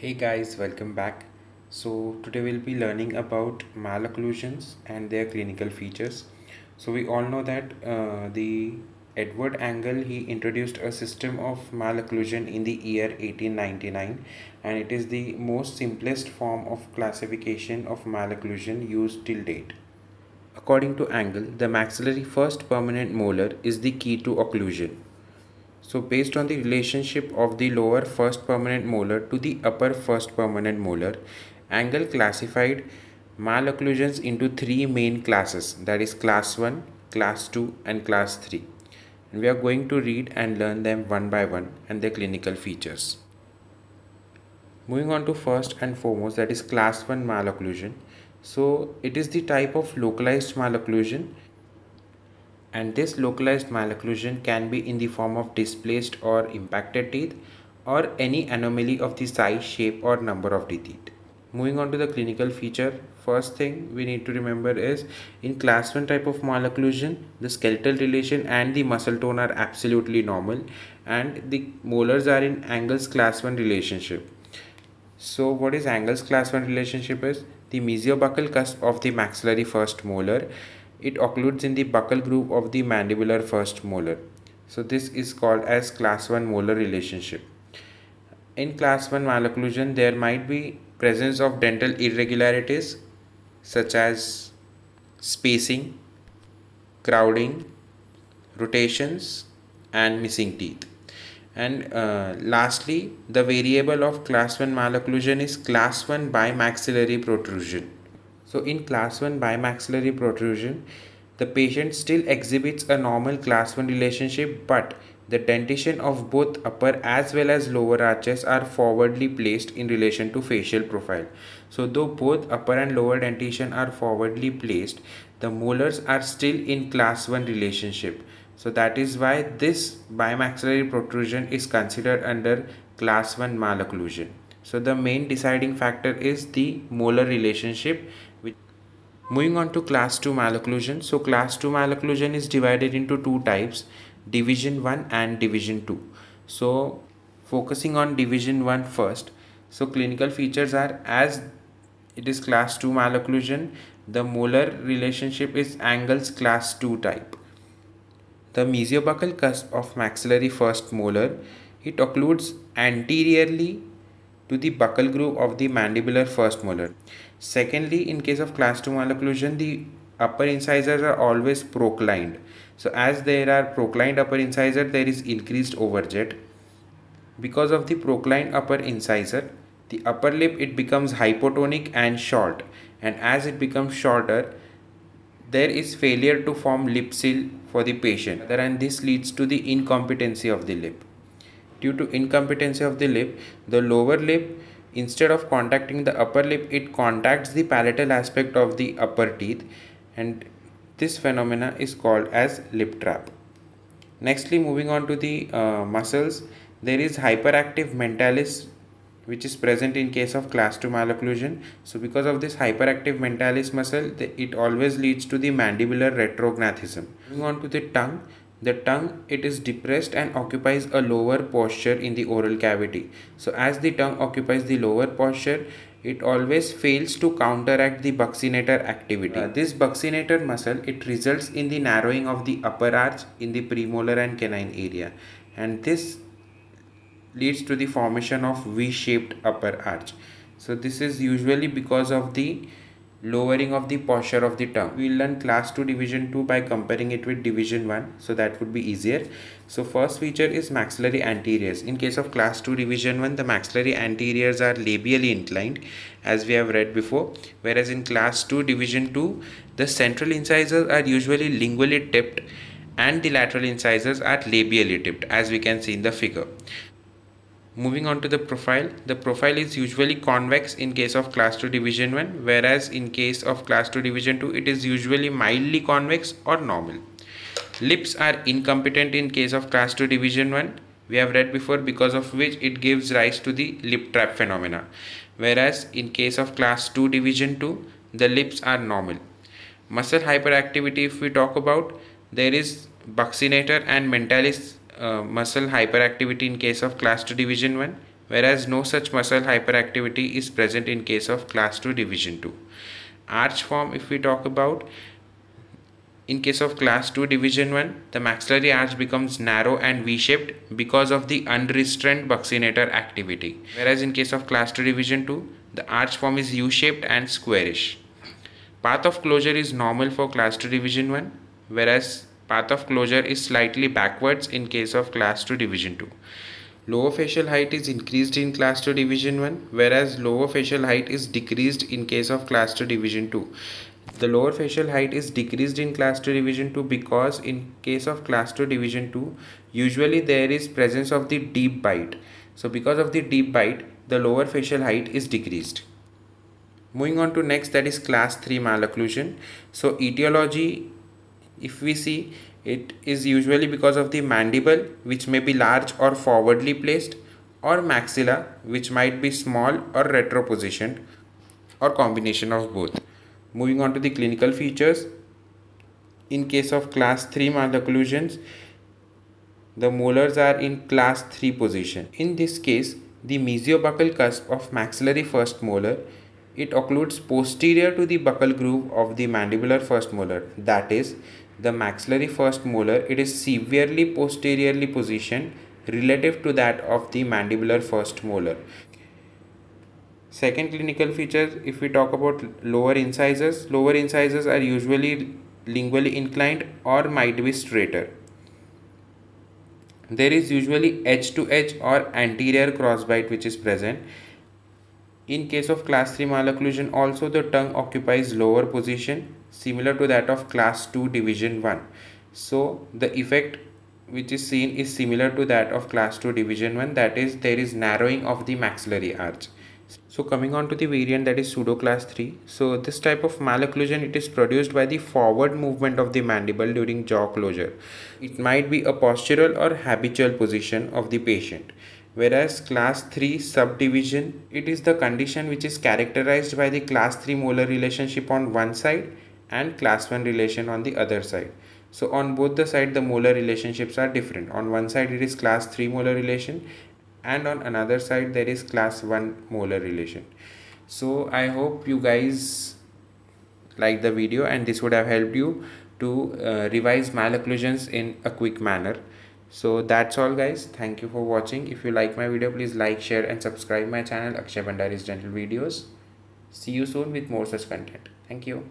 Hey guys, welcome back. So today we'll be learning about malocclusions and their clinical features. So we all know that uh, the Edward Angle he introduced a system of malocclusion in the year 1899 and it is the most simplest form of classification of malocclusion used till date. According to Angle the maxillary first permanent molar is the key to occlusion. So based on the relationship of the lower first permanent molar to the upper first permanent molar, Angle classified malocclusions into three main classes that is class 1, class 2 and class 3. And we are going to read and learn them one by one and their clinical features. Moving on to first and foremost that is class 1 malocclusion. So it is the type of localized malocclusion and this localized malocclusion can be in the form of displaced or impacted teeth or any anomaly of the size, shape or number of the teeth. Moving on to the clinical feature, first thing we need to remember is in class 1 type of malocclusion, the skeletal relation and the muscle tone are absolutely normal and the molars are in angles class 1 relationship. So what is angles class 1 relationship is the mesiobuccal cusp of the maxillary first molar it occludes in the buccal groove of the mandibular first molar. So this is called as class 1 molar relationship. In class 1 malocclusion, there might be presence of dental irregularities such as spacing, crowding, rotations and missing teeth. And uh, lastly, the variable of class 1 malocclusion is class 1 bimaxillary protrusion. So in class 1 bimaxillary protrusion, the patient still exhibits a normal class 1 relationship but the dentition of both upper as well as lower arches are forwardly placed in relation to facial profile. So though both upper and lower dentition are forwardly placed, the molars are still in class 1 relationship. So that is why this bimaxillary protrusion is considered under class 1 malocclusion. So the main deciding factor is the molar relationship Moving on to class 2 malocclusion. So class 2 malocclusion is divided into two types, division 1 and division 2. So focusing on division 1 first. So clinical features are as it is class 2 malocclusion, the molar relationship is angles class 2 type. The mesiobuccal cusp of maxillary first molar, it occludes anteriorly to the buccal groove of the mandibular first molar. Secondly, in case of class 2 malocclusion, the upper incisors are always proclined. So as there are proclined upper incisor, there is increased overjet. Because of the proclined upper incisor, the upper lip it becomes hypotonic and short and as it becomes shorter, there is failure to form lip seal for the patient and this leads to the incompetency of the lip. Due to incompetency of the lip, the lower lip instead of contacting the upper lip it contacts the palatal aspect of the upper teeth. And this phenomena is called as lip trap. Nextly moving on to the uh, muscles there is hyperactive mentalis which is present in case of class 2 malocclusion so because of this hyperactive mentalis muscle it always leads to the mandibular retrognathism moving on to the tongue the tongue it is depressed and occupies a lower posture in the oral cavity. So as the tongue occupies the lower posture, it always fails to counteract the buccinator activity. Uh, this buccinator muscle it results in the narrowing of the upper arch in the premolar and canine area and this leads to the formation of V-shaped upper arch. So this is usually because of the lowering of the posture of the tongue. We'll learn class 2 division 2 by comparing it with division 1 so that would be easier. So first feature is maxillary anteriors. In case of class 2 division 1 the maxillary anteriors are labially inclined as we have read before whereas in class 2 division 2 the central incisors are usually lingually tipped and the lateral incisors are labially tipped as we can see in the figure. Moving on to the profile, the profile is usually convex in case of class 2 division 1 whereas in case of class 2 division 2 it is usually mildly convex or normal. Lips are incompetent in case of class 2 division 1 we have read before because of which it gives rise to the lip trap phenomena whereas in case of class 2 division 2 the lips are normal. Muscle hyperactivity if we talk about there is buccinator and mentalis uh, muscle hyperactivity in case of class 2 division 1 whereas no such muscle hyperactivity is present in case of class 2 division 2. Arch form if we talk about in case of class 2 division 1, the maxillary arch becomes narrow and V-shaped because of the unrestrained buccinator activity. Whereas in case of class 2 division 2, the arch form is U-shaped and squarish. Path of closure is normal for class 2 division 1, whereas path of closure is slightly backwards in case of class 2 division 2. Lower facial height is increased in class 2 division 1 whereas lower facial height is decreased in case of class 2 division 2 the lower facial height is decreased in class 2 division 2 because in case of class 2 division 2 usually there is presence of the deep bite. So because of the deep bite the lower facial height is decreased. Moving on to next that is class 3 malocclusion. So etiology if we see it is usually because of the mandible which may be large or forwardly placed or maxilla which might be small or retropositioned or combination of both Moving on to the clinical features. In case of class 3 malocclusions, the molars are in class 3 position. In this case, the mesiobuccal cusp of maxillary first molar, it occludes posterior to the buccal groove of the mandibular first molar. That is, the maxillary first molar, it is severely posteriorly positioned relative to that of the mandibular first molar. Second clinical feature, if we talk about lower incisors, lower incisors are usually lingually inclined or might be straighter. There is usually edge to edge or anterior crossbite which is present. In case of class 3 malocclusion also the tongue occupies lower position similar to that of class 2 division 1. So the effect which is seen is similar to that of class 2 division 1 that is there is narrowing of the maxillary arch. So coming on to the variant that is pseudo class 3. So this type of malocclusion it is produced by the forward movement of the mandible during jaw closure. It might be a postural or habitual position of the patient. Whereas class 3 subdivision, it is the condition which is characterized by the class 3 molar relationship on one side and class 1 relation on the other side. So on both the side the molar relationships are different. On one side it is class 3 molar relation and on another side there is class 1 molar relation so i hope you guys like the video and this would have helped you to uh, revise malocclusions in a quick manner so that's all guys. Thank you for watching. If you like my video please like share and subscribe my channel Akshay Bhandari's dental videos. See you soon with more such content. Thank you